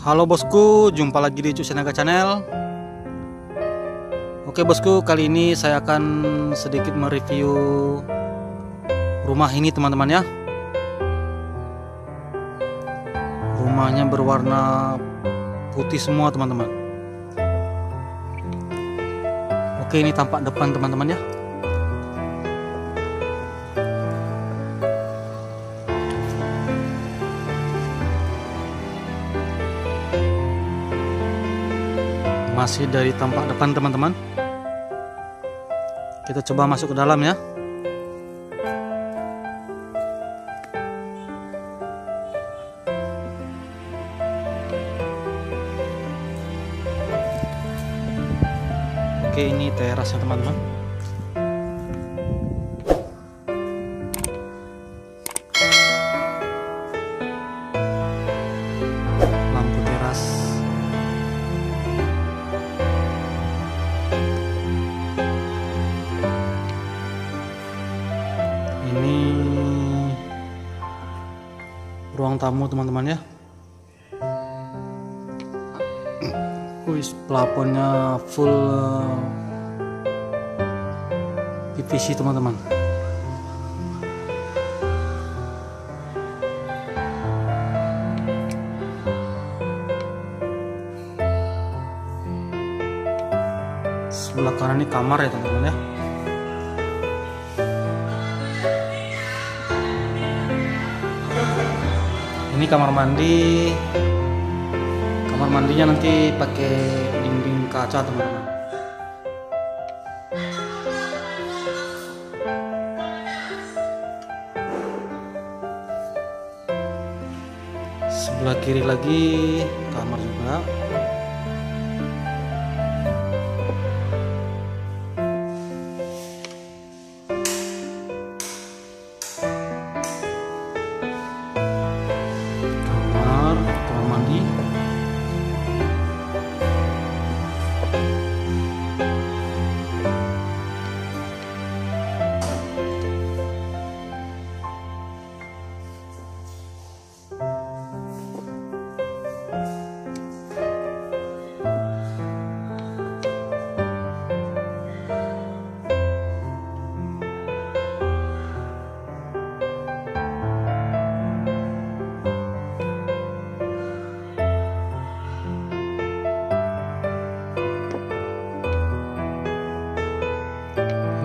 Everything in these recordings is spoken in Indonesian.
Halo bosku, jumpa lagi di Cusenaga Channel. Oke bosku, kali ini saya akan sedikit mereview rumah ini teman-teman ya. Rumahnya berwarna putih semua teman-teman. Oke, ini tampak depan teman-teman ya. Masih dari tampak depan teman-teman. Kita coba masuk ke dalam ya. Oke ini terasnya teman-teman ini. Ruang tamu teman-teman ya. Wis plafonnya full eh, PVC teman-teman. Sebelah kanan ini kamar ya teman-teman ya kamar mandi. Kamar mandinya nanti pakai dinding kaca teman-teman. Sebelah kiri lagi kamar juga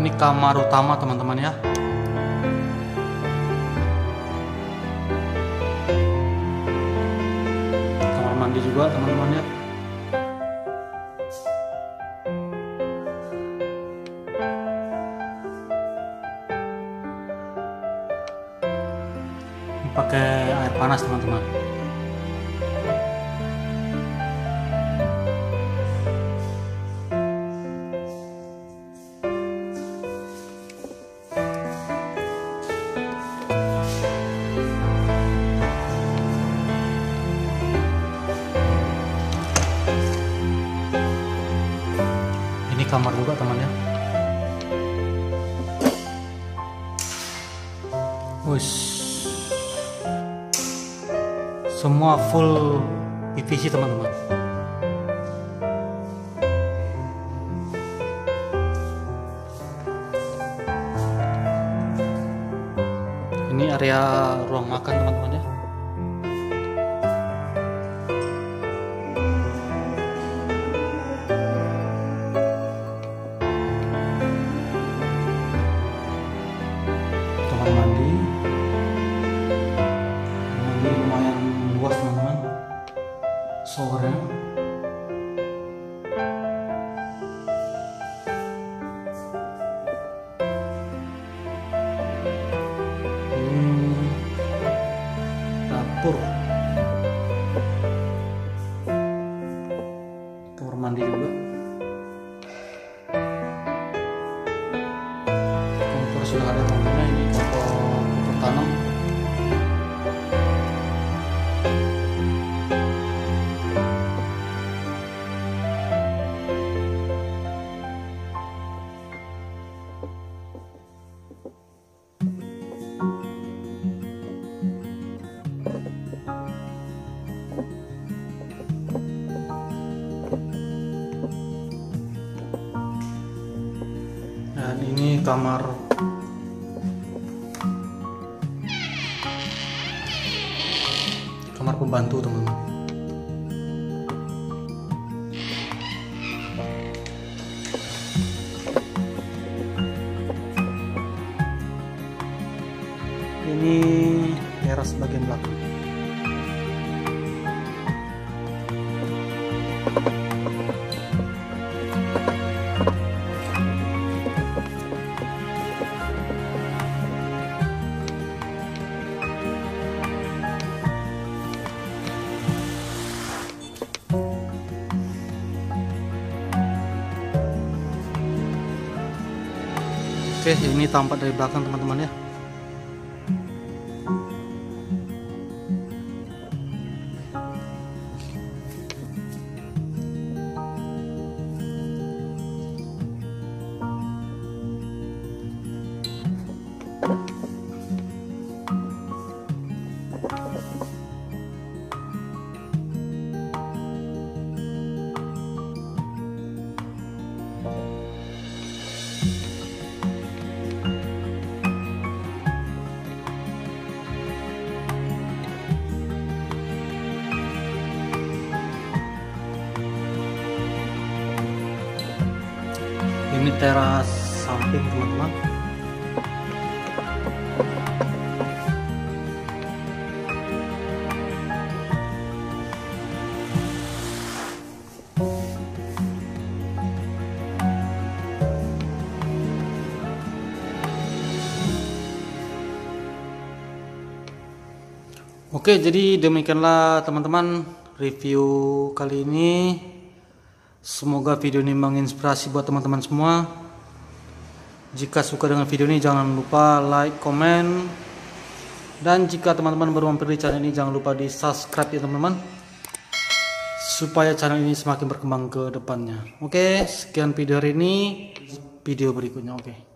ini kamar utama teman-teman ya. Kamar mandi juga teman-teman ya. Ini pakai air panas teman-teman kamar juga teman ya Wus. semua full PVC teman-teman. Ini area ruang makan teman-teman ya showernya ini dapur kamar kamar pembantu teman-teman. Ini teras bagian belakang Oke, ini tampak dari belakang teman-teman ya. Ini teras samping teman-teman Oke, jadi demikianlah teman-teman review kali ini. Semoga video ini menginspirasi buat teman-teman semua. Jika suka dengan video ini jangan lupa like, komen. Dan jika teman-teman baru mampir di channel ini jangan lupa di subscribe ya teman-teman. Supaya channel ini semakin berkembang ke depannya. Oke, sekian video hari ini. Video berikutnya oke.